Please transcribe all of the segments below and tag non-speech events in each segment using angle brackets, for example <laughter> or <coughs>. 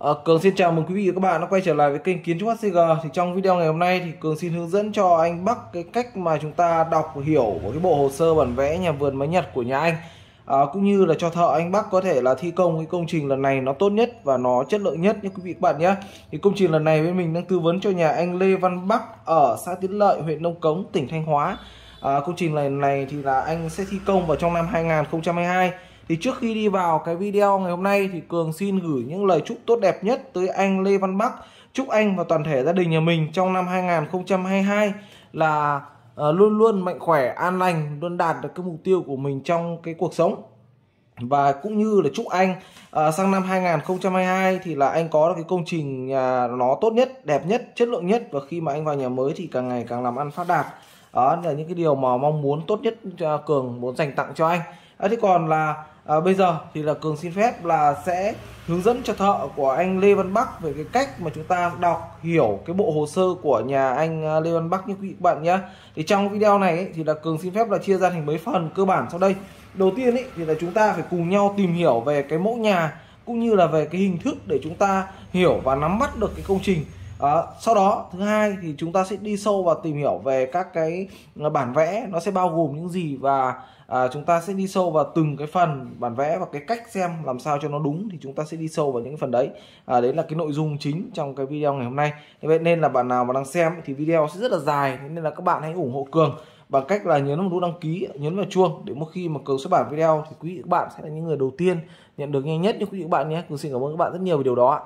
À, Cường xin chào mừng quý vị và các bạn đã quay trở lại với kênh Kiến trúc HCG thì trong video ngày hôm nay thì Cường xin hướng dẫn cho anh Bắc cái cách mà chúng ta đọc hiểu của cái bộ hồ sơ bản vẽ nhà vườn máy Nhật của nhà anh. À, cũng như là cho thợ anh Bắc có thể là thi công cái công trình lần này nó tốt nhất và nó chất lượng nhất nha quý vị các bạn nhé. Thì công trình lần này bên mình đang tư vấn cho nhà anh Lê Văn Bắc ở xã Tiến Lợi huyện Nông Cống tỉnh Thanh Hóa. À, công trình lần này thì là anh sẽ thi công vào trong năm 2022 thì trước khi đi vào cái video ngày hôm nay thì Cường xin gửi những lời chúc tốt đẹp nhất tới anh Lê Văn Bắc. Chúc anh và toàn thể gia đình nhà mình trong năm 2022 là uh, luôn luôn mạnh khỏe, an lành, luôn đạt được cái mục tiêu của mình trong cái cuộc sống. Và cũng như là chúc anh uh, sang năm 2022 thì là anh có được cái công trình nhà nó tốt nhất, đẹp nhất, chất lượng nhất và khi mà anh vào nhà mới thì càng ngày càng làm ăn phát đạt. Đó là những cái điều mà mong muốn tốt nhất cho Cường muốn dành tặng cho anh. À, thế còn là à, bây giờ thì là cường xin phép là sẽ hướng dẫn cho thợ của anh Lê Văn Bắc về cái cách mà chúng ta đọc hiểu cái bộ hồ sơ của nhà anh ờ, Lê Văn Bắc như quý vị bạn nhé. Thì trong video này ấy, thì là cường xin phép là chia ra thành mấy phần cơ bản sau đây. Đầu tiên ấy, thì là chúng ta phải cùng nhau tìm hiểu về cái mẫu nhà cũng như là về cái hình thức để chúng ta hiểu và nắm bắt được cái công trình. À, sau đó thứ hai thì chúng ta sẽ đi sâu và tìm hiểu về các cái bản vẽ nó sẽ bao gồm những gì và à, chúng ta sẽ đi sâu vào từng cái phần bản vẽ và cái cách xem làm sao cho nó đúng thì chúng ta sẽ đi sâu vào những cái phần đấy. À, đấy là cái nội dung chính trong cái video ngày hôm nay. Vậy nên là bạn nào mà đang xem thì video sẽ rất là dài nên là các bạn hãy ủng hộ cường bằng cách là nhấn vào nút đăng ký nhấn vào chuông để mỗi khi mà cường xuất bản video thì quý vị các bạn sẽ là những người đầu tiên nhận được nhanh nhất. Như quý vị các bạn nhé cường xin cảm ơn các bạn rất nhiều về điều đó ạ.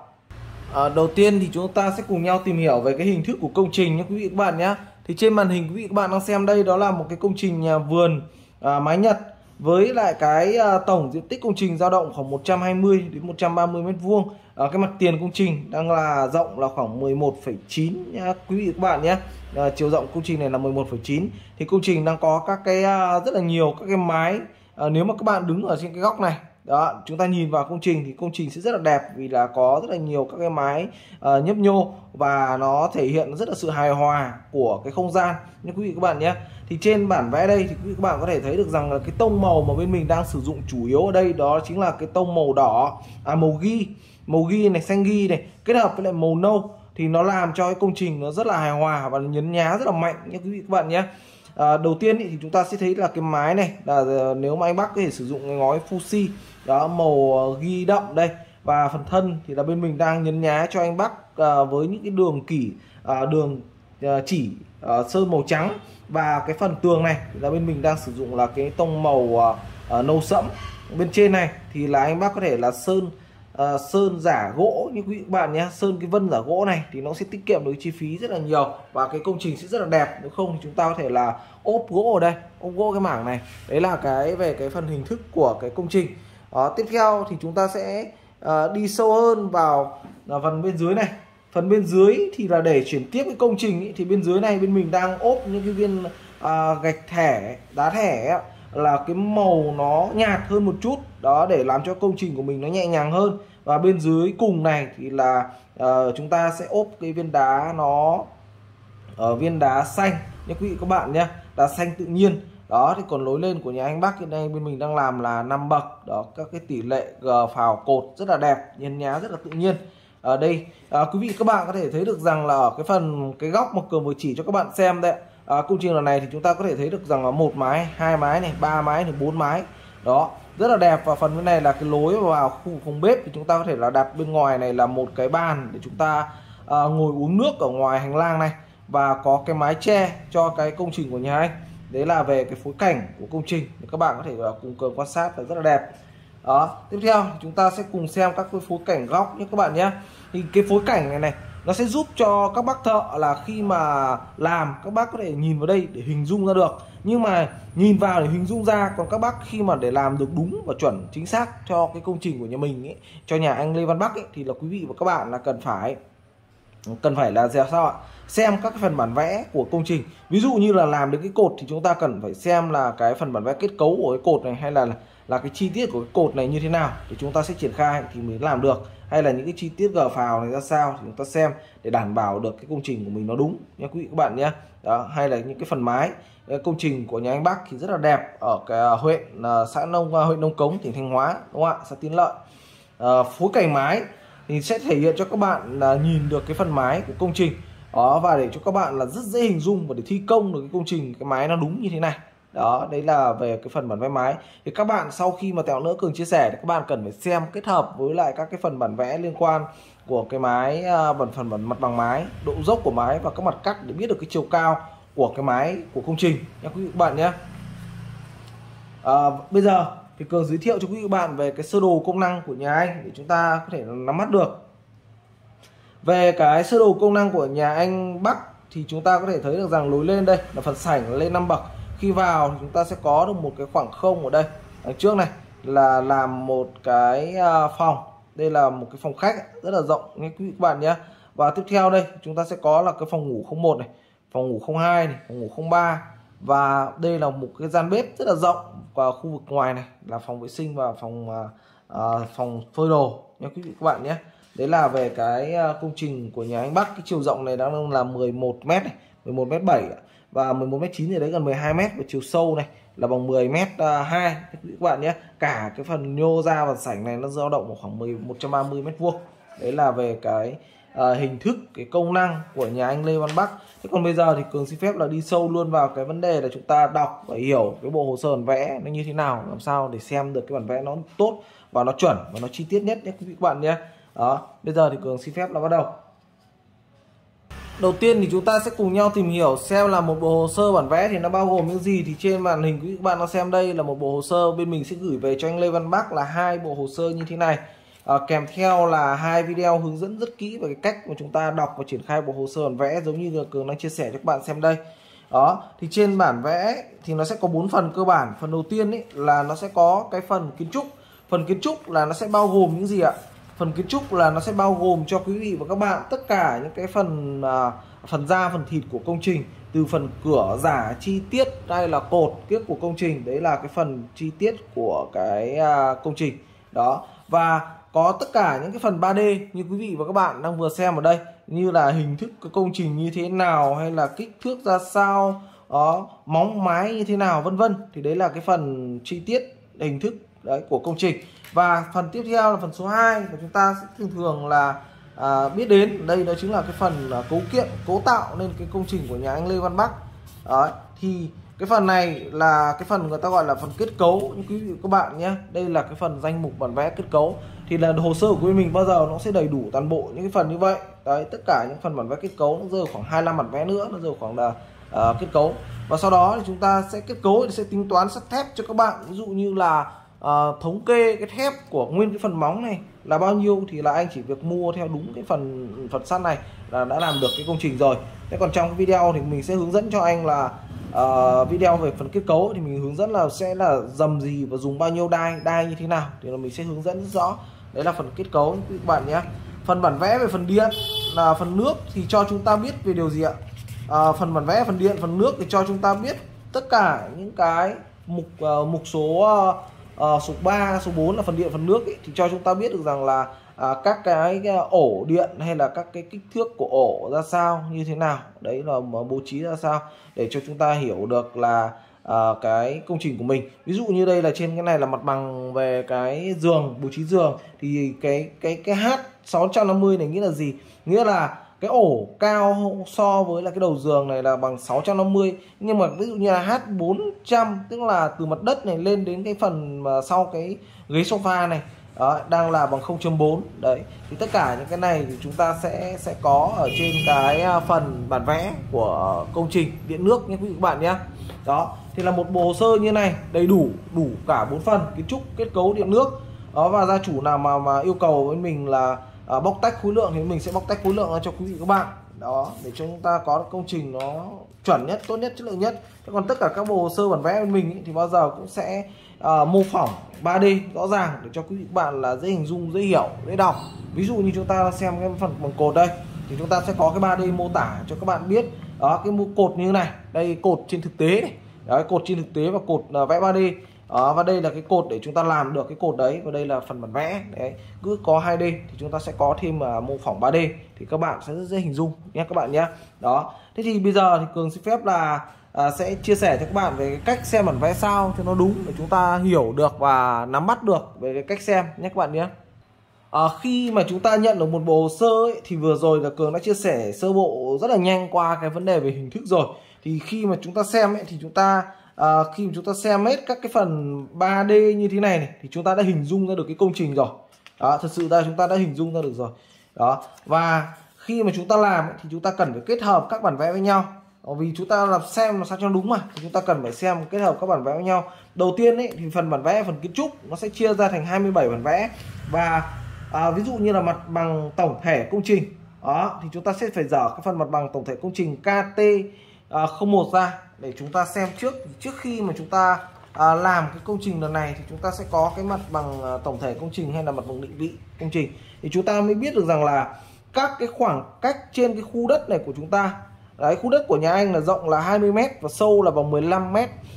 À, đầu tiên thì chúng ta sẽ cùng nhau tìm hiểu về cái hình thức của công trình nhé quý vị các bạn nhé. Thì trên màn hình quý vị các bạn đang xem đây đó là một cái công trình nhà vườn à, mái Nhật. Với lại cái à, tổng diện tích công trình dao động khoảng 120 đến 130 mét vuông. À, cái mặt tiền công trình đang là rộng là khoảng 11,9 nha quý vị các bạn nhé. À, chiều rộng công trình này là 11,9 thì công trình đang có các cái à, rất là nhiều các cái mái. À, nếu mà các bạn đứng ở trên cái góc này đó chúng ta nhìn vào công trình thì công trình sẽ rất là đẹp vì là có rất là nhiều các cái mái uh, nhấp nhô và nó thể hiện rất là sự hài hòa của cái không gian. Như quý vị các bạn nhé thì trên bản vẽ đây thì các bạn có thể thấy được rằng là cái tông màu mà bên mình đang sử dụng chủ yếu ở đây đó chính là cái tông màu đỏ à màu ghi màu ghi này xanh ghi này kết hợp với lại màu nâu. Thì nó làm cho cái công trình nó rất là hài hòa và nhấn nhá rất là mạnh như quý vị các bạn nhé à, đầu tiên thì chúng ta sẽ thấy là cái mái này là à, nếu mà anh bác có thể sử dụng cái ngói fuji đó màu à, ghi đậm đây. Và phần thân thì là bên mình đang nhấn nhá cho anh bác à, với những cái đường kỷ à, đường à, chỉ uh, sơn màu trắng. Và cái phần tường này là bên mình đang sử dụng là cái tông màu uh, nâu sẫm. Bên trên này thì là anh bác có thể là sơn uh, sơn giả gỗ như quý bạn nhé. Sơn cái vân giả gỗ này thì nó sẽ tiết kiệm được chi phí rất là nhiều và cái công trình sẽ rất là đẹp. Nếu không thì chúng ta có thể là ốp gỗ ở đây ốp gỗ cái mảng này. Đấy là cái về cái phần hình thức của cái công trình. Uh, tiếp theo thì chúng ta sẽ uh, đi sâu hơn vào phần bên dưới này phần bên dưới thì là để chuyển tiếp cái công trình ý, thì bên dưới này bên mình đang ốp những cái viên à, gạch thẻ đá thẻ là cái màu nó nhạt hơn một chút. Đó để làm cho công trình của mình nó nhẹ nhàng hơn. Và bên dưới cùng này thì là uh, chúng ta sẽ ốp cái viên đá nó ở uh, viên đá xanh. Nhé quý vị các bạn nhé đá xanh tự nhiên. Đó thì còn lối lên của nhà anh Bắc hiện nay bên mình đang làm là 5 bậc. Đó các cái tỷ lệ g phào cột rất là đẹp nhân nhá rất là tự nhiên ở đây. À, quý vị các bạn có thể thấy được rằng là ở cái phần cái góc mà cường vừa chỉ cho các bạn xem đấy. À, công trình lần này thì chúng ta có thể thấy được rằng là một mái hai mái này ba mái này bốn mái. Đó rất là đẹp. Và phần bên này là cái lối vào khu phòng bếp thì chúng ta có thể là đặt bên ngoài này là một cái bàn để chúng ta à, ngồi uống nước ở ngoài hành lang này. Và có cái mái che cho cái công trình của nhà anh. Đấy là về cái phối cảnh của công trình. Thì các bạn có thể cùng cường quan sát là rất là đẹp đó tiếp theo chúng ta sẽ cùng xem các cái phối cảnh góc nhé các bạn nhé. Thì cái phối cảnh này này nó sẽ giúp cho các bác thợ là khi mà làm các bác có thể nhìn vào đây để hình dung ra được. Nhưng mà nhìn vào để hình dung ra còn các bác khi mà để làm được đúng và chuẩn chính xác cho cái công trình của nhà mình ấy, cho nhà anh Lê Văn Bắc ấy, thì là quý vị và các bạn là cần phải cần phải là sao ạ? Xem các phần bản vẽ của công trình. Ví dụ như là làm được cái cột thì chúng ta cần phải xem là cái phần bản vẽ kết cấu của cái cột này hay là là cái chi tiết của cái cột này như thế nào thì chúng ta sẽ triển khai thì mới làm được. Hay là những cái chi tiết gờ phào này ra sao thì chúng ta xem để đảm bảo được cái công trình của mình nó đúng nha quý vị các bạn nhé. Đó hay là những cái phần mái công trình của nhà anh Bắc thì rất là đẹp ở cái à, huyện à, xã nông à, huyện nông cống tỉnh thanh hóa đúng không ạ? Xã tiến lợi. Ờ, à, phối cảnh mái thì sẽ thể hiện cho các bạn là nhìn được cái phần mái của công trình. Đó và để cho các bạn là rất dễ hình dung và để thi công được cái công trình cái mái nó đúng như thế này đó đấy là về cái phần bản vẽ mái thì các bạn sau khi mà tẹo nữa cường chia sẻ thì các bạn cần phải xem kết hợp với lại các cái phần bản vẽ liên quan của cái mái à, bản phần bản mặt bằng mái độ dốc của mái và các mặt cắt để biết được cái chiều cao của cái mái của công trình nha quý vị các bạn nhé. À, bây giờ thì cường giới thiệu cho quý vị các bạn về cái sơ đồ công năng của nhà anh để chúng ta có thể nắm bắt được. Về cái sơ đồ công năng của nhà anh Bắc thì chúng ta có thể thấy được rằng lối lên đây là phần sảnh lên 5 bậc khi vào thì chúng ta sẽ có được một cái khoảng không ở đây. Đằng trước này là làm một cái à, phòng. Đây là một cái phòng khách rất là rộng nghe quý vị các bạn nhé. Và tiếp theo đây chúng ta sẽ có là cái phòng ngủ 01 này phòng ngủ 02 này phòng ngủ 03 và đây là một cái gian bếp rất là rộng và khu vực ngoài này là phòng vệ sinh và phòng à, à phòng phơi đồ nha quý vị các bạn nhé. Đấy là về cái à, công trình của nhà anh Bắc. Cái chiều rộng này đang là 11 mét này 11 mét 7 và 11 mét 9 thì đấy gần 12 mét và chiều sâu này là bằng 10 mét à, 2 các bạn nhé cả cái phần nhô ra và sảnh này nó dao động khoảng 10 130 mét vuông. Đấy là về cái uh, hình thức cái công năng của nhà anh Lê Văn Bắc. Thế còn bây giờ thì cường xin phép là đi sâu luôn vào cái vấn đề là chúng ta đọc và hiểu cái bộ hồ sơ bản vẽ nó như thế nào làm sao để xem được cái bản vẽ nó tốt và nó chuẩn và nó chi tiết nhất nhé quý vị các bạn nhé. Đó bây giờ thì cường xin phép là bắt đầu đầu tiên thì chúng ta sẽ cùng nhau tìm hiểu xem là một bộ hồ sơ bản vẽ thì nó bao gồm những gì. Thì trên màn hình quý các bạn nó xem đây là một bộ hồ sơ. Bên mình sẽ gửi về cho anh Lê Văn Bắc là hai bộ hồ sơ như thế này. À, kèm theo là hai video hướng dẫn rất kỹ về cái cách mà chúng ta đọc và triển khai bộ hồ sơ bản vẽ giống như là cường đang chia sẻ cho các bạn xem đây. Đó thì trên bản vẽ thì nó sẽ có bốn phần cơ bản. Phần đầu tiên ấy là nó sẽ có cái phần kiến trúc. Phần kiến trúc là nó sẽ bao gồm những gì ạ? Phần kiến trúc là nó sẽ bao gồm cho quý vị và các bạn tất cả những cái phần à, phần da phần thịt của công trình. Từ phần cửa giả chi tiết đây là cột kiếc của công trình đấy là cái phần chi tiết của cái à, công trình. Đó. Và có tất cả những cái phần 3D như quý vị và các bạn đang vừa xem ở đây như là hình thức cái công trình như thế nào hay là kích thước ra sao đó móng mái như thế nào vân vân. Thì đấy là cái phần chi tiết hình thức đấy của công trình và phần tiếp theo là phần số 2 mà chúng ta sẽ thường thường là à, biết đến. Đây đó chính là cái phần à, cấu kiện cấu tạo nên cái công trình của nhà anh Lê Văn Bắc. Đấy thì cái phần này là cái phần người ta gọi là phần kết cấu. Như quý vị các bạn nhé đây là cái phần danh mục bản vẽ kết cấu. Thì là hồ sơ của mình bao giờ nó sẽ đầy đủ toàn bộ những cái phần như vậy. Đấy tất cả những phần bản vẽ kết cấu nó rơi khoảng 25 bản vẽ nữa nó rơi khoảng là uh, kết cấu. Và sau đó thì chúng ta sẽ kết cấu thì sẽ tính toán sắt thép cho các bạn. Ví dụ như là uh, thống kê cái thép của nguyên cái phần móng này là bao nhiêu thì là anh chỉ việc mua theo đúng cái phần phần sắt này là đã làm được cái công trình rồi. Thế còn trong video thì mình sẽ hướng dẫn cho anh là uh, video về phần kết cấu thì mình hướng dẫn là sẽ là dầm gì và dùng bao nhiêu đai đai như thế nào thì là mình sẽ hướng dẫn rất rõ. Đấy là phần kết cấu các bạn nhé. Phần bản vẽ về phần điện là phần nước thì cho chúng ta biết về điều gì ạ? À, phần bản vẽ phần điện phần nước thì cho chúng ta biết tất cả những cái mục uh, mục số uh, Ờ, số 3 số 4 là phần điện phần nước ý, thì cho chúng ta biết được rằng là à, các cái, cái ổ điện hay là các cái kích thước của ổ ra sao như thế nào. Đấy là bố trí ra sao để cho chúng ta hiểu được là à, cái công trình của mình. Ví dụ như đây là trên cái này là mặt bằng về cái giường bố trí giường. Thì cái cái cái h 650 này nghĩa là gì? Nghĩa là cái ổ cao so với là cái đầu giường này là bằng 650 nhưng mà ví dụ như là H400 tức là từ mặt đất này lên đến cái phần mà sau cái ghế sofa này đó, đang là bằng 0.4 đấy thì tất cả những cái này thì chúng ta sẽ sẽ có ở trên cái à, phần bản vẽ của công trình điện nước nhé quý vị các bạn nhé. Đó thì là một bộ hồ sơ như này đầy đủ đủ cả bốn phần kiến trúc kết cấu điện nước. Đó và gia chủ nào mà mà yêu cầu với mình là à, bóc tách khối lượng thì mình sẽ bóc tách khối lượng cho quý vị các bạn. Đó để cho chúng ta có công trình nó chuẩn nhất tốt nhất chất lượng nhất. Thế còn tất cả các bộ hồ sơ bản vẽ bên mình ý, thì bao giờ cũng sẽ uh, mô phỏng 3D rõ ràng để cho quý vị các bạn là dễ hình dung dễ hiểu dễ đọc. Ví dụ như chúng ta xem cái phần bằng cột đây thì chúng ta sẽ có cái 3D mô tả cho các bạn biết. Đó cái mô cột như này. Đây cột trên thực tế này. Đấy, cột trên thực tế và cột uh, vẽ 3D đó, và đây là cái cột để chúng ta làm được cái cột đấy và đây là phần bản vẽ. Đấy cứ có 2D thì chúng ta sẽ có thêm uh, mô phỏng 3D thì các bạn sẽ rất dễ hình dung nhé các bạn nhé. Đó thế thì bây giờ thì cường xin phép là à, sẽ chia sẻ cho các bạn về cái cách xem bản vẽ sao cho nó đúng để chúng ta hiểu được và nắm bắt được về cái cách xem nhé các bạn nhé. À, khi mà chúng ta nhận được một bộ hồ sơ ấy, thì vừa rồi là cường đã chia sẻ sơ bộ rất là nhanh qua cái vấn đề về hình thức rồi. Thì khi mà chúng ta xem ấy, thì chúng ta à, khi mà chúng ta xem hết các cái phần 3D như thế này, này thì chúng ta đã hình dung ra được cái công trình rồi. Đó thật sự ra chúng ta đã hình dung ra được rồi. Đó và khi mà chúng ta làm thì chúng ta cần phải kết hợp các bản vẽ với nhau. Ờ, vì chúng ta làm xem nó sao cho đúng mà thì chúng ta cần phải xem kết hợp các bản vẽ với nhau. Đầu tiên ấy, thì phần bản vẽ phần kiến trúc nó sẽ chia ra thành 27 bản vẽ. Và à, ví dụ như là mặt bằng tổng thể công trình đó thì chúng ta sẽ phải dở cái phần mặt bằng tổng thể công trình KT à, 01 ra để chúng ta xem trước trước khi mà chúng ta à, làm cái công trình lần này thì chúng ta sẽ có cái mặt bằng à, tổng thể công trình hay là mặt bằng định vị công trình thì chúng ta mới biết được rằng là các cái khoảng cách trên cái khu đất này của chúng ta Đấy, khu đất của nhà anh là rộng là 20 m và sâu là bằng 15 m.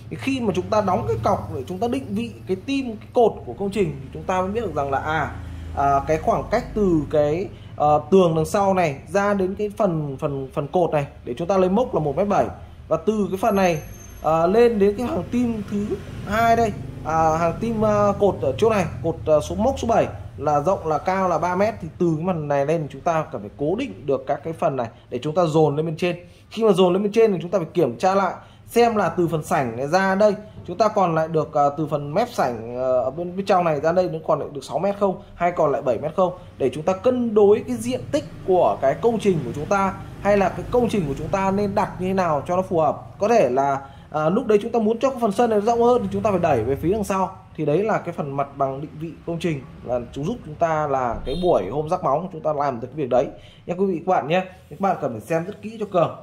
Thì khi mà chúng ta đóng cái cọc để chúng ta định vị cái tim cái cột của công trình thì chúng ta mới biết được rằng là à, à cái khoảng cách từ cái à, tường đằng sau này ra đến cái phần phần phần cột này để chúng ta lấy mốc là 1 m 7 và từ cái phần này à, lên đến cái hàng tim thứ hai đây. À, hàng tim à, cột ở chỗ này cột à, số mốc số 7 là rộng là cao là 3 mét. Thì từ cái phần này lên chúng ta cần phải cố định được các cái phần này để chúng ta dồn lên bên trên. Khi mà dồn lên bên trên thì chúng ta phải kiểm tra lại xem là từ phần sảnh này ra đây chúng ta còn lại được uh, từ phần mép sảnh uh, ở bên bên trong này ra đây nó còn lại được 6 mét không hay còn lại 7 mét không? Để chúng ta cân đối cái diện tích của cái công trình của chúng ta hay là cái công trình của chúng ta nên đặt như thế nào cho nó phù hợp? Có thể là à, lúc đấy chúng ta muốn cho cái phần sân này rộng hơn thì chúng ta phải đẩy về phía đằng sau. Thì đấy là cái phần mặt bằng định vị công trình là chúng giúp chúng ta là cái buổi hôm rắc móng chúng ta làm được cái việc đấy. Nha quý vị các bạn nhé các bạn cần phải xem rất kỹ cho cường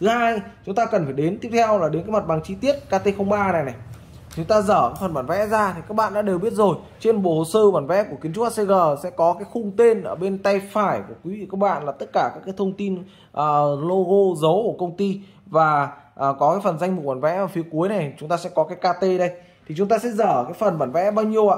thứ hai chúng ta cần phải đến tiếp theo là đến cái mặt bằng chi tiết KT03 này này chúng ta dở phần bản vẽ ra thì các bạn đã đều biết rồi. Trên bộ hồ sơ bản vẽ của kiến trúc HCG sẽ có cái khung tên ở bên tay phải của quý vị các bạn là tất cả các cái thông tin uh, logo dấu của công ty. Và uh, có cái phần danh mục bản vẽ ở phía cuối này chúng ta sẽ có cái KT đây. Thì chúng ta sẽ dở cái phần bản vẽ bao nhiêu ạ?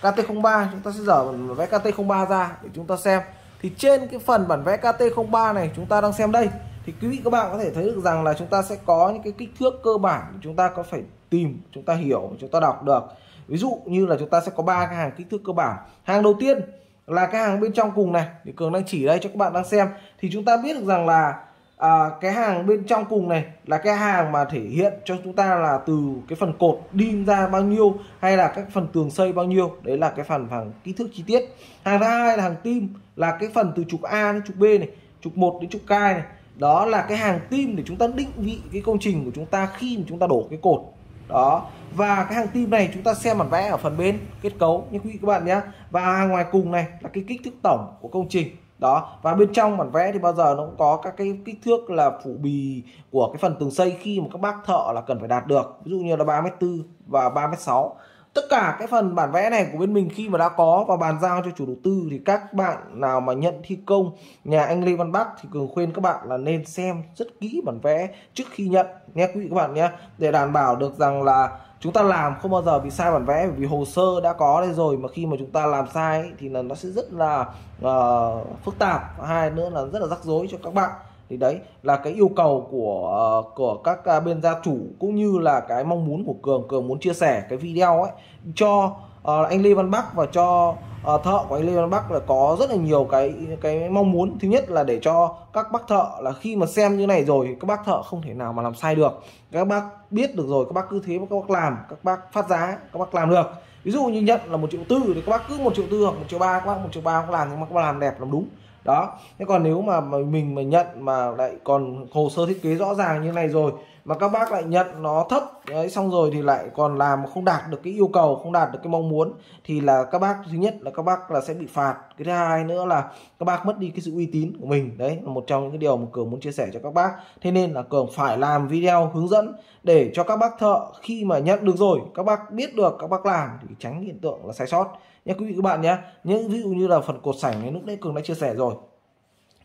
KT03 chúng ta sẽ dở bản vẽ KT03 ra để chúng ta xem. Thì trên cái phần bản vẽ KT03 này chúng ta đang xem đây thì quý vị các bạn có thể thấy được rằng là chúng ta sẽ có những cái kích thước cơ bản chúng ta có phải tìm chúng ta hiểu chúng ta đọc được. Ví dụ như là chúng ta sẽ có ba cái hàng kích thước cơ bản. Hàng đầu tiên là cái hàng bên trong cùng này thì cường đang chỉ đây cho các bạn đang xem. Thì chúng ta biết được rằng là à, cái hàng bên trong cùng này là cái hàng mà thể hiện cho chúng ta là từ cái phần cột đi ra bao nhiêu hay là các phần tường xây bao nhiêu. Đấy là cái phần hàng kích thước chi tiết. Hàng thứ hai là hàng tim là cái phần từ trục A đến trục B này trục 1 đến trục K này đó là cái hàng tim để chúng ta định vị cái công trình của chúng ta khi mà chúng ta đổ cái cột. Đó. Và cái hàng tim này chúng ta xem bản vẽ ở phần bên, kết cấu như quý vị các bạn nhé. Và hàng ngoài cùng này là cái kích thước tổng của công trình. Đó. Và bên trong bản vẽ thì bao giờ nó cũng có các cái kích thước là phụ bì của cái phần tường xây khi mà các bác thợ là cần phải đạt được. Ví dụ như là 3 mét 4 và 3 mét 6 tất cả cái phần bản vẽ này của bên mình khi mà đã có và bàn giao cho chủ đầu tư thì các bạn nào mà nhận thi công nhà anh Lê Văn Bắc thì cường khuyên các bạn là nên xem rất kỹ bản vẽ trước khi nhận nhé quý vị các bạn nhé để đảm bảo được rằng là chúng ta làm không bao giờ bị sai bản vẽ vì hồ sơ đã có đây rồi mà khi mà chúng ta làm sai ấy, thì là nó sẽ rất là uh, phức tạp. Hai nữa là rất là rắc rối cho các bạn thì đấy là cái yêu cầu của ờ, của các à, bên gia chủ cũng như là cái mong muốn của cường. Cường muốn chia sẻ cái video ấy cho uh, anh Lê Văn Bắc và cho uh, thợ của anh Lê Văn Bắc là có rất là nhiều cái cái mong muốn. Thứ nhất là để cho các bác thợ là khi mà xem như này rồi các bác thợ không thể nào mà làm sai được. Các bác biết được rồi các bác cứ thế mà các bác làm các bác phát giá các bác làm được. Ví dụ như nhận là một triệu tư thì các bác cứ một triệu tư hoặc một triệu ba các bác một triệu ba các làm nhưng mà các bác làm đẹp làm đúng đó. Thế còn nếu mà mình mà nhận mà lại còn hồ sơ thiết kế rõ ràng như này rồi, mà các bác lại nhận nó thấp, đấy, xong rồi thì lại còn làm không đạt được cái yêu cầu, không đạt được cái mong muốn, thì là các bác, thứ nhất là các bác là sẽ bị phạt. Cái thứ hai nữa là các bác mất đi cái sự uy tín của mình. Đấy, là một trong những cái điều mà cường muốn chia sẻ cho các bác. Thế nên là cường phải làm video hướng dẫn để cho các bác thợ khi mà nhận được rồi, các bác biết được, các bác làm thì tránh hiện tượng là sai sót nhé quý vị các bạn nhé. Những ví dụ như là phần cột sảnh này lúc nãy cường đã chia sẻ rồi.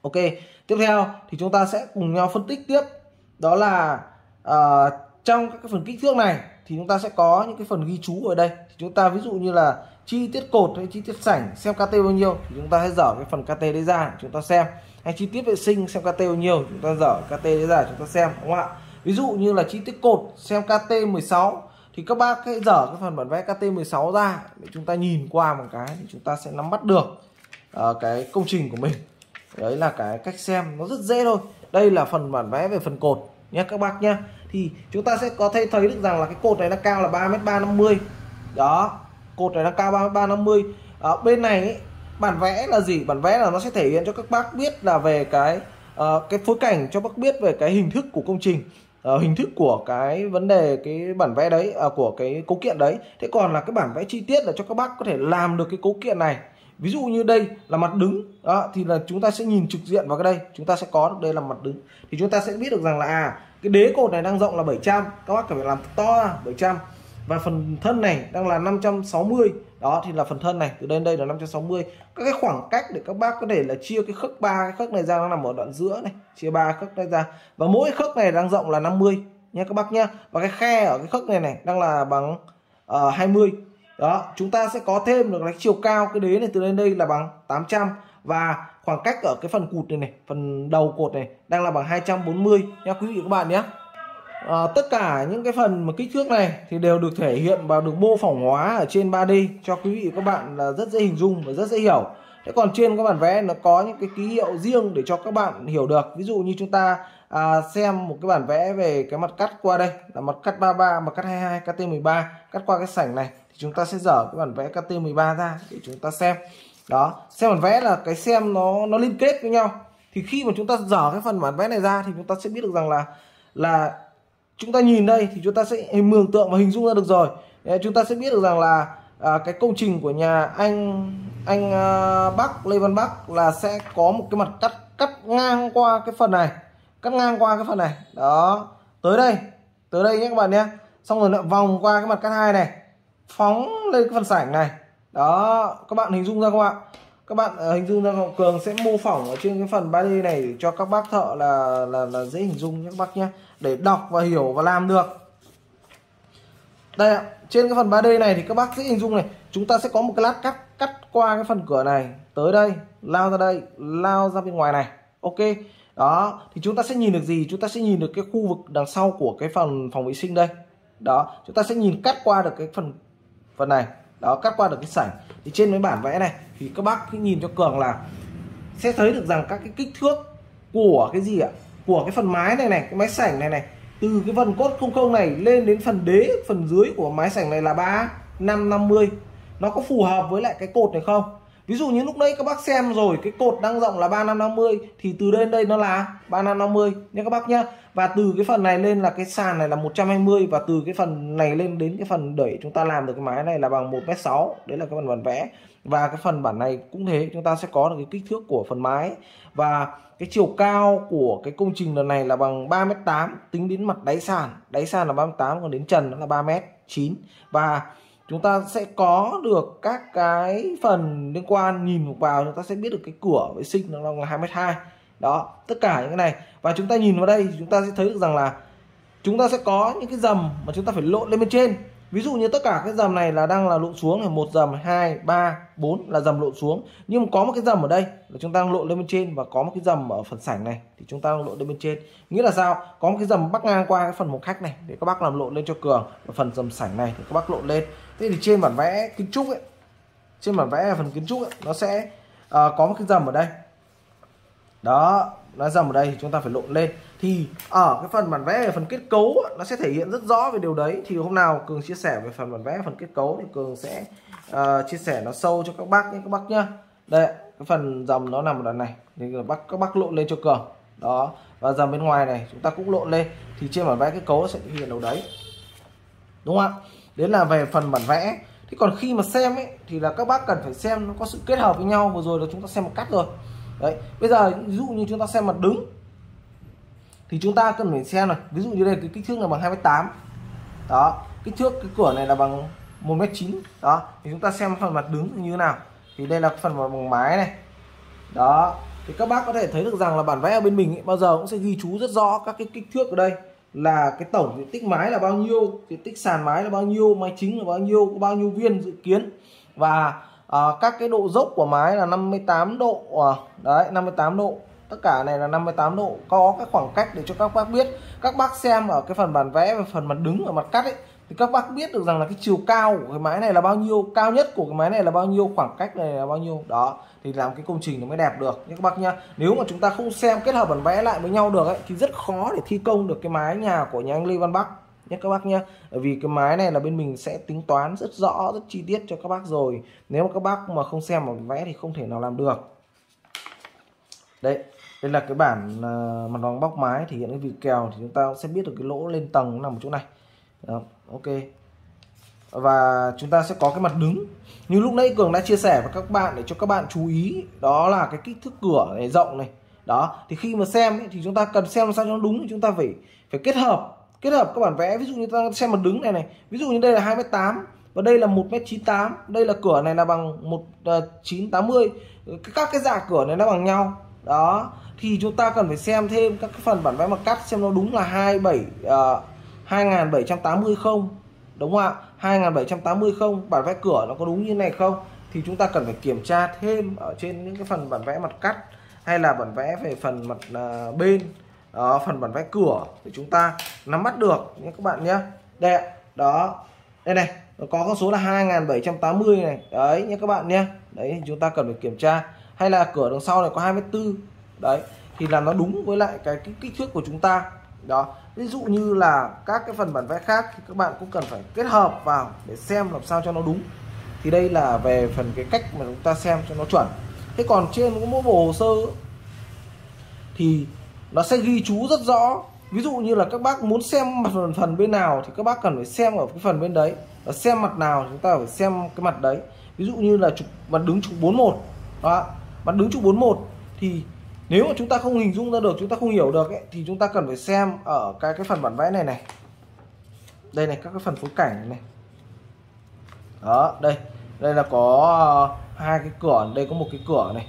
Ok tiếp theo thì chúng ta sẽ cùng nhau phân tích tiếp. Đó là uh, trong các phần kích thước này thì chúng ta sẽ có những cái phần ghi chú ở đây. Thì chúng ta ví dụ như là chi tiết cột hay chi tiết sảnh xem KT bao nhiêu. Thì chúng ta hãy dở cái phần KT đấy ra chúng ta xem. Hay chi tiết vệ sinh xem KT bao nhiêu chúng ta dở KT đấy ra chúng ta xem đúng không ạ? Ví dụ như là chi tiết cột xem KT 16 thì các bác hãy dở cái phần bản vẽ KT16 ra để chúng ta nhìn qua một cái thì chúng ta sẽ nắm bắt được uh, cái công trình của mình. Đấy là cái cách xem nó rất dễ thôi. Đây là phần bản vẽ về phần cột nhé các bác nhé. Thì chúng ta sẽ có thể thấy được rằng là cái cột này nó cao là 3 m 350 đó cột này nó cao 3 m 350 ở bên này ấy, bản vẽ là gì? Bản vẽ là nó sẽ thể hiện cho các bác biết là về cái uh, cái phối cảnh cho bác biết về cái hình thức của công trình uh, hình thức của cái vấn đề cái bản vẽ đấy uh, của cái cấu kiện đấy. Thế còn là cái bản vẽ chi tiết là cho các bác có thể làm được cái cấu kiện này. Ví dụ như đây là mặt đứng đó thì là chúng ta sẽ nhìn trực diện vào cái đây. Chúng ta sẽ có được đây là mặt đứng. Thì chúng ta sẽ biết được rằng là à cái đế cột này đang rộng là 700 các bác phải làm to 700 và phần thân này đang là 560 đó thì là phần thân này từ đây đây là 560 các cái khoảng cách để các bác có thể là chia cái khớp ba cái khớp này ra nó nằm ở đoạn giữa này chia ba khớp này ra. Và mỗi khớp này đang rộng là 50 nha các bác nhá và cái khe ở cái khớp này này đang là bằng ờ, uh, 20 đó chúng ta sẽ có thêm được cái chiều cao cái đế này từ lên đây là bằng 800 và khoảng cách ở cái phần cụt này này phần đầu cột này đang là bằng 240 nha quý vị các bạn nhé à, tất cả những cái phần mà kích thước này thì đều được thể hiện và được mô phỏng hóa ở trên 3D cho quý vị các bạn là rất dễ hình dung và rất dễ hiểu. Thế còn trên các bản vẽ nó có những cái ký hiệu riêng để cho các bạn hiểu được. Ví dụ như chúng ta à, xem một cái bản vẽ về cái mặt cắt qua đây là mặt cắt 33 mặt cắt 22 KT13 cắt qua cái sảnh này thì chúng ta sẽ dở cái bản vẽ KT13 ra để chúng ta xem. Đó xem bản vẽ là cái xem nó nó liên kết với nhau. Thì khi mà chúng ta dở cái phần bản vẽ này ra thì chúng ta sẽ biết được rằng là là chúng ta nhìn đây thì chúng ta sẽ mường tượng và hình dung ra được rồi. Chúng ta sẽ biết được rằng là à, cái công trình của nhà anh anh à, Bắc Lê Văn Bắc là sẽ có một cái mặt cắt cắt ngang qua cái phần này cắt ngang qua cái phần này. Đó. Tới đây tới đây nhé các bạn nhé. Xong rồi lại vòng qua cái mặt cắt hai này phóng lên cái phần sảnh này. Đó các bạn hình dung ra không ạ? Các bạn ờ, hình dung ra cường sẽ mô phỏng ở trên cái phần 3D này để cho các bác thợ là là, là dễ hình dung nhé các bác nhé. Để đọc và hiểu và làm được. Đây ạ trên cái phần 3D này thì các bác dễ hình dung này. Chúng ta sẽ có một cái lát cắt cắt qua cái phần cửa này. Tới đây lao ra đây lao ra bên ngoài này. Ok. Đó thì chúng ta sẽ nhìn được gì? Chúng ta sẽ nhìn được cái khu vực đằng sau của cái phần phòng vệ sinh đây. Đó chúng ta sẽ nhìn cắt qua được cái phần phần này. Đó cắt qua được cái sảnh. Thì trên cái bản vẽ này thì các bác cứ nhìn cho cường là sẽ thấy được rằng các cái kích thước của cái gì ạ? Của cái phần mái này này, cái mái sảnh này này, từ cái phần cốt không không này lên đến phần đế, phần dưới của mái sảnh này là ba, năm năm mươi. Nó có phù hợp với lại cái cột này không? Ví dụ như lúc đấy các bác xem rồi, cái cột đang rộng là 3550 thì từ đây đến đây nó là 3550 nha các bác nhá. Và từ cái phần này lên là cái sàn này là 120 và từ cái phần này lên đến cái phần đẩy chúng ta làm được cái máy này là bằng 1m6 đấy là cái phần bản vẽ. Và cái phần bản này cũng thế, chúng ta sẽ có được cái kích thước của phần mái. Và cái chiều cao của cái công trình lần này là bằng 3m8 tính đến mặt đáy sàn. Đáy sàn là 38 còn đến trần nó là 3m9 và chúng ta sẽ có được các cái phần liên quan, nhìn vào chúng ta sẽ biết được cái cửa vệ sinh nó là hai mét hai. Đó, tất cả những cái này. Và chúng ta nhìn vào đây chúng ta sẽ thấy được rằng là chúng ta sẽ có những cái dầm mà chúng ta phải lộn lên bên trên. Ví dụ như tất cả cái dầm này là đang là lộn xuống là một dầm, hai, ba, bốn là dầm lộn xuống. Nhưng mà có một cái dầm ở đây là chúng ta đang lộn lên bên trên và có một cái dầm ở phần sảnh này thì chúng ta đang lộn lên bên trên. Nghĩa là sao? Có một cái dầm bắc ngang qua cái phần một khách này để các bác làm lộn lên cho cường và phần dầm sảnh này thì các bác lộn lên thế thì trên bản vẽ kiến trúc ấy trên bản vẽ phần kiến trúc ấy, nó sẽ uh, có một cái dầm ở đây. Đó nó dầm ở đây thì chúng ta phải lộn lên. Thì ở cái phần bản vẽ về phần kết cấu nó sẽ thể hiện rất rõ về điều đấy. Thì hôm nào cường chia sẻ về phần bản vẽ phần kết cấu thì cường sẽ uh, chia sẻ nó sâu cho các bác nhé các bác nhá. Đây cái phần dầm nó nằm ở đoạn này. Thì các bác các bác lộn lên cho cường. Đó và dầm bên ngoài này chúng ta cũng lộn lên. Thì trên bản vẽ kết cấu nó sẽ thể hiện đâu đấy. Đúng không ạ? Đấy là về phần bản vẽ. Thế còn khi mà xem ấy thì là các bác cần phải xem nó có sự kết hợp với nhau. Vừa rồi là chúng ta xem một cắt rồi. Đấy bây giờ ví dụ như chúng ta xem mặt đứng thì chúng ta cần phải xem này. Ví dụ như đây cái kích thước là bằng 28 đó kích thước cái cửa này là bằng 1m9 đó thì chúng ta xem phần mặt đứng như thế nào. Thì đây là phần mặt bằng mái này. Đó thì các bác có thể thấy được rằng là bản vẽ ở bên mình ấy, bao giờ cũng sẽ ghi chú rất rõ các cái kích thước ở đây là cái tổng diện tích mái là bao nhiêu diện tích sàn mái là bao nhiêu mái chính là bao nhiêu có bao nhiêu viên dự kiến. Và à, các cái độ dốc của mái là 58 độ à, đấy 58 độ. Tất cả này là 58 độ. Có cái khoảng cách để cho các bác biết. Các bác xem ở cái phần bản vẽ và phần mặt đứng ở mặt cắt ấy thì các bác biết được rằng là cái chiều cao của cái máy này là bao nhiêu cao nhất của cái máy này là bao nhiêu khoảng cách này là bao nhiêu. Đó thì làm cái công trình nó mới đẹp được nhé các bác nhá. Nếu mà chúng ta không xem kết hợp bản vẽ lại với nhau được ấy, thì rất khó để thi công được cái mái nhà của nhà anh Lê Văn Bắc nhé các bác nhé bởi vì cái mái này là bên mình sẽ tính toán rất rõ rất chi tiết cho các bác rồi. Nếu mà các bác mà không xem bản vẽ thì không thể nào làm được. Đấy đây là cái bản uh, mặt bằng bóc mái. Thì hiện cái vị kèo thì chúng ta sẽ biết được cái lỗ lên tầng nằm ở chỗ này. Đó, ok. Và chúng ta sẽ có cái mặt đứng. Như lúc nãy cường đã chia sẻ với các bạn để cho các bạn chú ý đó là cái kích thước cửa này rộng này. Đó thì khi mà xem ấy, thì chúng ta cần xem sao cho nó đúng chúng ta phải phải kết hợp kết hợp các bản vẽ. Ví dụ như ta xem mặt đứng này này. Ví dụ như đây là 28 và đây là 1m98 đây là cửa này là bằng 1980 à, các cái dạng cửa này nó bằng nhau. Đó thì chúng ta cần phải xem thêm các cái phần bản vẽ mặt cắt xem nó đúng là 27 uh, 2780 không? Đúng không ạ? 2780 không bản vẽ cửa nó có đúng như này không? Thì chúng ta cần phải kiểm tra thêm ở trên những cái phần bản vẽ mặt cắt hay là bản vẽ về phần mặt uh, bên. Đó, phần bản vẽ cửa để chúng ta nắm bắt được nhé các bạn nhé. Đây đó. Đây này nó có con số là 2780 này. Đấy nhé các bạn nhé. Đấy chúng ta cần phải kiểm tra. Hay là cửa đằng sau này có 24 đấy thì là nó đúng với lại cái kích thước của chúng ta đó. Ví dụ như là các cái phần bản vẽ khác thì các bạn cũng cần phải kết hợp vào để xem làm sao cho nó đúng. Thì đây là về phần cái cách mà chúng ta xem cho nó chuẩn. Thế còn trên mỗi bộ hồ sơ thì nó sẽ ghi chú rất rõ. Ví dụ như là các bác muốn xem mặt phần, phần bên nào thì các bác cần phải xem ở cái phần bên đấy. Và xem mặt nào chúng ta phải xem cái mặt đấy. Ví dụ như là trục mặt đứng trục 41 đó. Mặt đứng trục 41 thì nếu mà chúng ta không hình dung ra được chúng ta không hiểu được ấy, thì chúng ta cần phải xem ở cái cái phần bản vẽ này này. Đây này các cái phần phối cảnh này, đó đây. Đây là có ờ, hai cái cửa đây có một cái cửa này.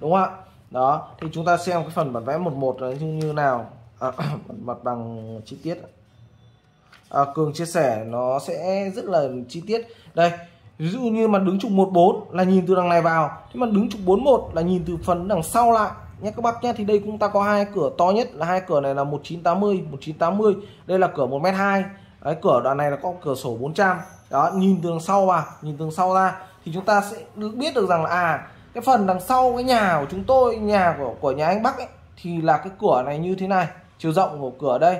Đúng không ạ? Đó thì chúng ta xem cái phần bản vẽ một một như như nào. À, <coughs> mặt bằng chi tiết. À, cường chia sẻ nó sẽ rất là chi tiết. Đây ví dụ như mặt đứng trục 14 là nhìn từ đằng này vào thế mà đứng trục 41 là nhìn từ phần đằng sau lại nhé các bác nhé. Thì đây chúng ta có hai cửa to nhất. Là hai cửa này là 1980 1980 đây là cửa 1m2 Đấy, cửa đoạn này là có cửa sổ 400 đó nhìn từ đằng sau vào nhìn từ đằng sau ra. Thì chúng ta sẽ biết được rằng là à cái phần đằng sau cái nhà của chúng tôi nhà của của nhà anh Bắc ấy, thì là cái cửa này như thế này. Chiều rộng của cửa đây.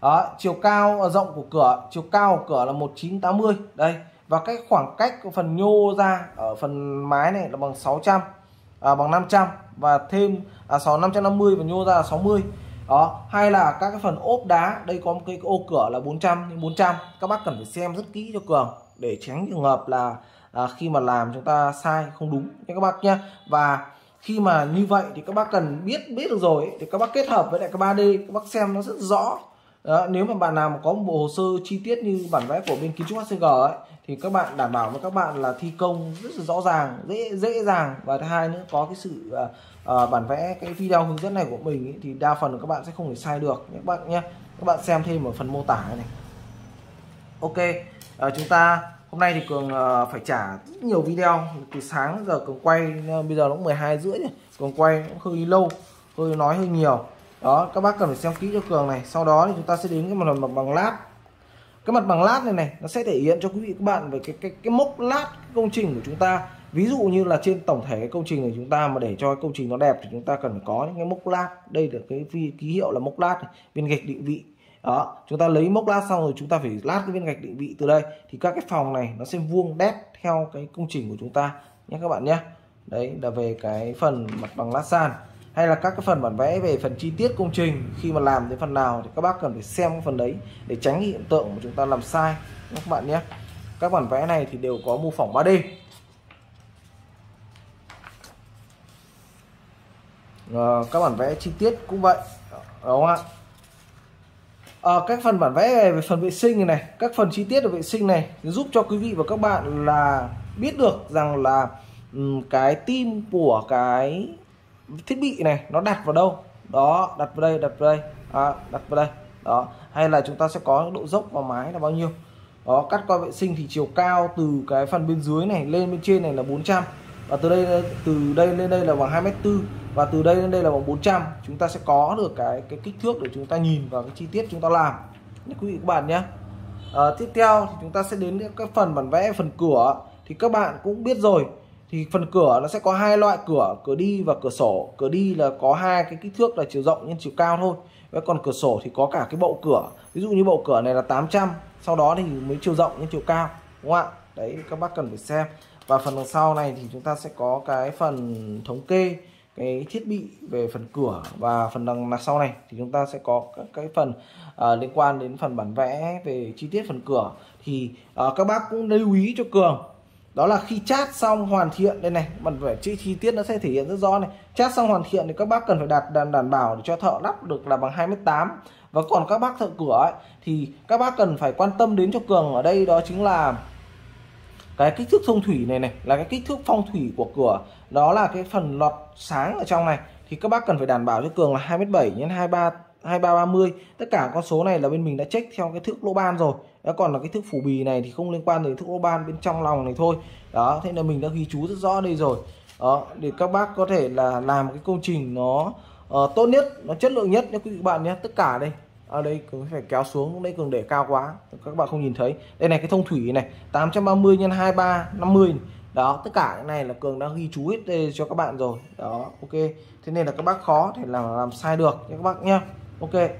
Đó chiều cao à, rộng của cửa chiều cao của cửa là 1980 đây và cái khoảng cách của phần nhô ra ở phần mái này là bằng 600 à, bằng 500 và thêm à, 6 550 và nhô ra là 60 đó hay là các cái phần ốp đá đây có một cái ô cửa là 400 đến 400 các bác cần phải xem rất kỹ cho cường để tránh trường hợp là à, khi mà làm chúng ta sai không đúng nha các bác nhé và khi mà như vậy thì các bác cần biết biết được rồi thì các bác kết hợp với lại cái 3D các bác xem nó rất rõ. Đó, nếu mà bạn nào mà có một bộ hồ sơ chi tiết như bản vẽ của bên kiến trúc HCG ấy thì các bạn đảm bảo với các bạn là thi công rất là rõ ràng dễ dễ dàng. Và thứ hai nữa có cái sự uh, uh, bản vẽ cái video hướng dẫn này của mình ý, thì đa phần các bạn sẽ không thể sai được. Các bạn nhé các bạn xem thêm ở phần mô tả này. Ok uh, chúng ta hôm nay thì cường uh, phải trả rất nhiều video. Từ sáng giờ cường quay uh, bây giờ nó cũng 12 rưỡi rồi cường quay cũng hơi lâu hơi nói hơi nhiều. Đó các bác cần phải xem kỹ cho cường này. Sau đó thì chúng ta sẽ đến cái mặt lần bằng lát cái mặt bằng lát này này nó sẽ thể hiện cho quý vị các bạn về cái cái cái mốc lát cái công trình của chúng ta. Ví dụ như là trên tổng thể cái công trình của chúng ta mà để cho cái công trình nó đẹp thì chúng ta cần phải có những cái mốc lát. Đây là cái ký hiệu là mốc lát này, viên gạch định vị. Đó chúng ta lấy mốc lát xong rồi chúng ta phải lát cái viên gạch định vị từ đây. Thì các cái phòng này nó sẽ vuông đét theo cái công trình của chúng ta nhé các bạn nhé. Đấy là về cái phần mặt bằng lát sàn hay là các cái phần bản vẽ về phần chi tiết công trình khi mà làm đến phần nào thì các bác cần phải xem cái phần đấy để tránh hiện tượng mà chúng ta làm sai. Các bạn nhé. Các bản vẽ này thì đều có mô phỏng 3D à, ờ, các bản vẽ chi tiết cũng vậy. Đúng không ạ? À, các phần bản vẽ về phần vệ sinh này, các phần chi tiết về vệ sinh này giúp cho quý vị và các bạn là biết được rằng là cái tim của cái thiết bị này nó đặt vào đâu? Đó đặt vào đây đặt vào đây. À, đặt vào đây. Đó. Hay là chúng ta sẽ có độ dốc vào mái là bao nhiêu? Đó cắt qua vệ sinh thì chiều cao từ cái phần bên dưới này lên bên trên này là 400 và từ đây từ đây lên đây là bằng 2 mét tư. Và từ đây lên đây là bằng 400 chúng ta sẽ có được cái cái kích thước để chúng ta nhìn vào cái chi tiết chúng ta làm. Nên quý vị các bạn nhé. À, tiếp theo thì chúng ta sẽ đến các phần bản vẽ phần cửa. Thì các bạn cũng biết rồi thì phần cửa nó sẽ có hai loại cửa cửa đi và cửa sổ. Cửa đi là có hai cái kích thước là chiều rộng nhân chiều cao thôi. Và còn cửa sổ thì có cả cái bậu cửa. Ví dụ như bậu cửa này là 800 sau đó thì mới chiều rộng nhân chiều cao đúng không ạ? Đấy các bác cần phải xem. Và phần đằng sau này thì chúng ta sẽ có cái phần thống kê cái thiết bị về phần cửa. Và phần đằng sau này thì chúng ta sẽ có các cái phần uh, liên quan đến phần bản vẽ về chi tiết phần cửa. Thì uh, các bác cũng lưu ý cho cường đó là khi chat xong hoàn thiện đây này bạn phải chi, chi tiết nó sẽ thể hiện rất rõ này. Chat xong hoàn thiện thì các bác cần phải đặt đảm, đảm bảo để cho thợ lắp được là bằng 28 và còn các bác thợ cửa ấy, thì các bác cần phải quan tâm đến cho cường ở đây đó chính là cái kích thước thông thủy này này là cái kích thước phong thủy của cửa. Đó là cái phần lọt sáng ở trong này. Thì các bác cần phải đảm bảo cho cường là 27 x 23 2330 tất cả con số này là bên mình đã check theo cái thước lỗ ban rồi đó còn là cái thước phủ bì này thì không liên quan đến thước lỗ ban bên trong lòng này thôi. Đó thế là mình đã ghi chú rất rõ đây rồi. Đó để các bác có thể là làm cái công trình nó uh, tốt nhất nó chất lượng nhất nhé quý vị bạn nhé tất cả đây. Ở đây cường phải kéo xuống lúc đấy cường để cao quá các bạn không nhìn thấy. Đây này cái thông thủy này 830 x 23 50 này. đó tất cả cái này là cường đã ghi chú hết đây cho các bạn rồi. Đó ok. Thế nên là các bác khó thể làm làm sai được nhé các bác nhé. Ok.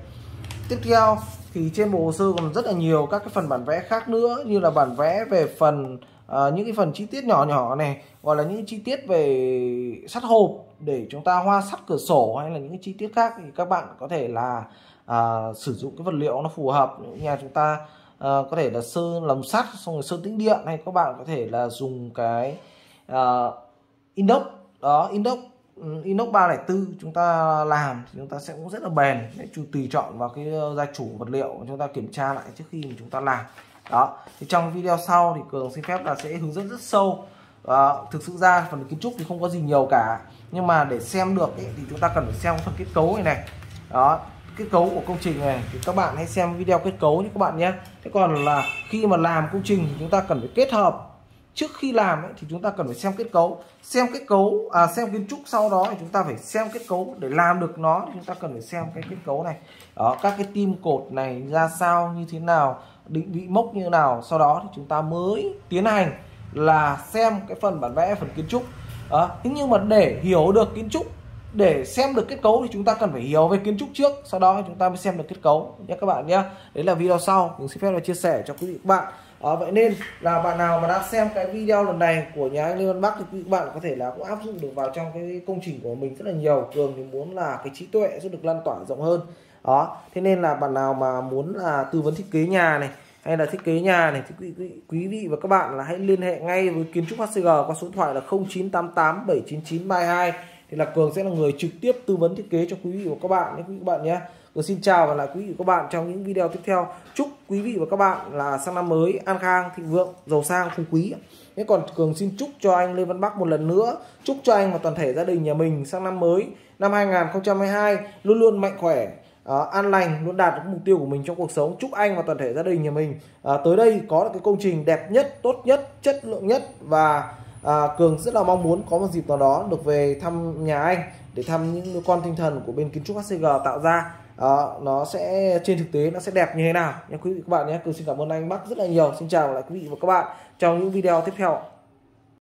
Tiếp theo thì trên bộ hồ sơ còn rất là nhiều các cái phần bản vẽ khác nữa như là bản vẽ về phần uh, những cái phần chi tiết nhỏ nhỏ này gọi là những chi tiết về sắt hộp để chúng ta hoa sắt cửa sổ hay là những cái chi tiết khác thì các bạn có thể là uh, sử dụng cái vật liệu nó phù hợp. Nhà chúng ta uh, có thể là sơn lồng sắt xong rồi sơn tĩnh điện hay các bạn có thể là dùng cái uh, inox. Đó inox Ừ, inox 304 chúng ta làm thì chúng ta sẽ cũng rất là bền. Để tùy chọn vào cái ờ, gia chủ vật liệu chúng ta kiểm tra lại trước khi mà chúng ta làm. Đó thì trong video sau thì cường xin phép là sẽ hướng dẫn rất sâu. À, thực sự ra phần kiến trúc thì không có gì nhiều cả nhưng mà để xem được ấy, thì chúng ta cần phải xem phần kết cấu này này. Đó kết cấu của công trình này thì các bạn hãy xem video kết cấu nhé các bạn nhé. Thế còn là khi mà làm công trình thì chúng ta cần phải kết hợp trước khi làm ấy, thì chúng ta cần phải xem kết cấu. Xem kết cấu à, xem kiến trúc sau đó thì chúng ta phải xem kết cấu. Để làm được nó thì chúng ta cần phải xem cái kết cấu này. Đó các cái tim cột này ra sao như thế nào định vị mốc như thế nào. Sau đó thì chúng ta mới tiến hành là xem cái phần bản vẽ phần kiến trúc. Đó. thế nhưng mà để hiểu được kiến trúc để xem được kết cấu thì chúng ta cần phải hiểu về kiến trúc trước. Sau đó chúng ta mới xem được kết cấu. Nhé các bạn nhé. Đấy là video sau. Mình xin phép là chia sẻ cho quý vị các bạn à, vậy nên là bạn nào mà đang xem cái video lần này của nhà anh Lê Văn Bắc thì các bạn có thể là cũng áp dụng được vào trong cái công trình của mình rất là nhiều. Cường thì muốn là cái trí tuệ sẽ được lan tỏa rộng hơn. Đó thế nên là bạn nào mà muốn là tư vấn thiết kế nhà này hay là thiết kế nhà này thì quý, quý, quý vị và các bạn là hãy liên hệ ngay với kiến trúc HCG qua số điện thoại là 0988 799 32 thì là cường sẽ là người trực tiếp tư vấn thiết kế cho quý vị và các bạn nhé quý vị và các bạn nhé. Cường xin chào và lại quý vị và các bạn trong những video tiếp theo. Chúc quý vị và các bạn là sang năm mới an khang, thịnh vượng, giàu sang, phú quý. Thế còn Cường xin chúc cho anh Lê Văn Bắc một lần nữa, chúc cho anh và toàn thể gia đình nhà mình sang năm mới năm 2022 luôn luôn mạnh khỏe, uh, an lành, luôn đạt được mục tiêu của mình trong cuộc sống. Chúc anh và toàn thể gia đình nhà mình uh, tới đây có được cái công trình đẹp nhất, tốt nhất, chất lượng nhất và à, cường rất là mong muốn có một dịp nào đó được về thăm nhà anh để thăm những đứa con tinh thần của bên kiến trúc HCG tạo ra đó, nó sẽ trên thực tế nó sẽ đẹp như thế nào. Nhé quý vị các bạn nhé cường xin cảm ơn anh Bắc rất là nhiều. Xin chào lại quý vị và các bạn trong những video tiếp theo.